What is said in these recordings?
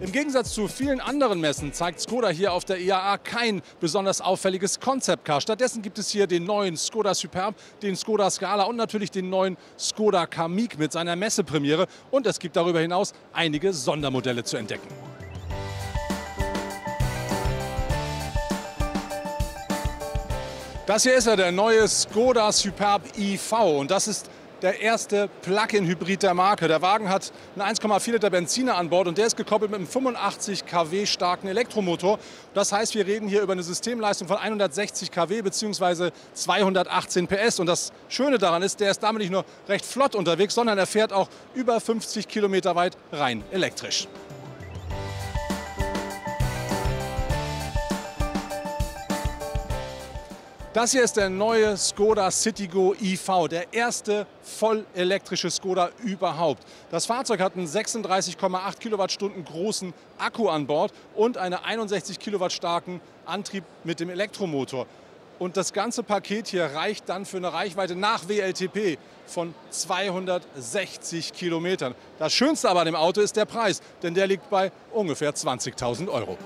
Im Gegensatz zu vielen anderen Messen zeigt Skoda hier auf der IAA kein besonders auffälliges Concept-Car. Stattdessen gibt es hier den neuen Skoda Superb, den Skoda Scala und natürlich den neuen Skoda Kamiq mit seiner Messepremiere. Und es gibt darüber hinaus einige Sondermodelle zu entdecken. Das hier ist ja der neue Skoda Superb IV und das ist der erste Plug-in-Hybrid der Marke. Der Wagen hat einen 1,4 Liter Benziner an Bord und der ist gekoppelt mit einem 85 kW starken Elektromotor. Das heißt, wir reden hier über eine Systemleistung von 160 kW bzw. 218 PS. Und das Schöne daran ist, der ist damit nicht nur recht flott unterwegs, sondern er fährt auch über 50 Kilometer weit rein elektrisch. Das hier ist der neue Skoda Citigo IV, der erste voll elektrische Skoda überhaupt. Das Fahrzeug hat einen 36,8 Kilowattstunden großen Akku an Bord und einen 61 Kilowatt starken Antrieb mit dem Elektromotor. Und das ganze Paket hier reicht dann für eine Reichweite nach WLTP von 260 Kilometern. Das Schönste aber an dem Auto ist der Preis, denn der liegt bei ungefähr 20.000 Euro.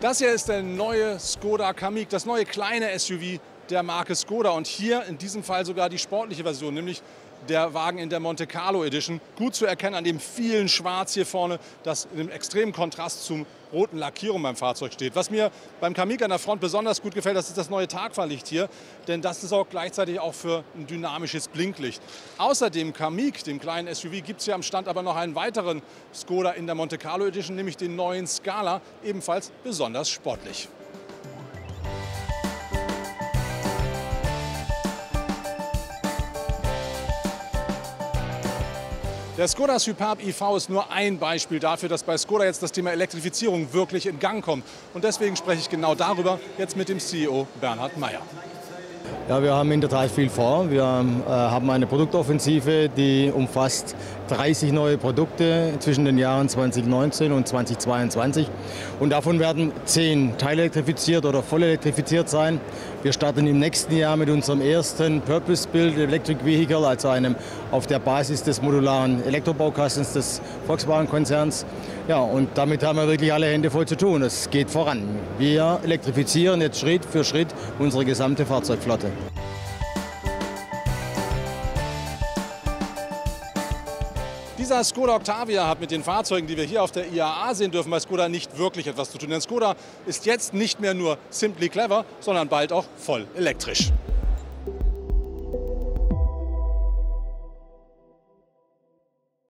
Das hier ist der neue Skoda Kamiq, das neue kleine SUV der Marke Skoda und hier in diesem Fall sogar die sportliche Version, nämlich der Wagen in der Monte Carlo Edition. Gut zu erkennen an dem vielen Schwarz hier vorne, das in einem extremen Kontrast zum roten Lackierung beim Fahrzeug steht. Was mir beim Kamiq an der Front besonders gut gefällt, das ist das neue Tagfahrlicht hier, denn das sorgt gleichzeitig auch für ein dynamisches Blinklicht. Außer dem Kamiq, dem kleinen SUV, gibt es hier am Stand aber noch einen weiteren Skoda in der Monte Carlo Edition, nämlich den neuen Scala, ebenfalls besonders sportlich. Der Skoda Superb IV ist nur ein Beispiel dafür, dass bei Skoda jetzt das Thema Elektrifizierung wirklich in Gang kommt. Und deswegen spreche ich genau darüber jetzt mit dem CEO Bernhard Meyer. Ja, wir haben in der Tat viel vor. Wir äh, haben eine Produktoffensive, die umfasst 30 neue Produkte zwischen den Jahren 2019 und 2022. Und davon werden 10 teilelektrifiziert oder voll elektrifiziert sein. Wir starten im nächsten Jahr mit unserem ersten Purpose-Built Electric Vehicle, also einem auf der Basis des modularen Elektrobaukastens des Volkswagen-Konzerns. Ja, und damit haben wir wirklich alle Hände voll zu tun. Es geht voran. Wir elektrifizieren jetzt Schritt für Schritt unsere gesamte Fahrzeugflotte. Dieser Skoda Octavia hat mit den Fahrzeugen, die wir hier auf der IAA sehen dürfen, bei Skoda nicht wirklich etwas zu tun. Denn Skoda ist jetzt nicht mehr nur simply clever, sondern bald auch voll elektrisch.